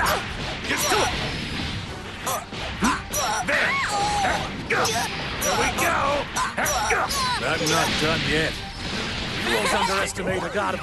Just do it! There! There we go! I'm not done yet. You won't underestimate a god of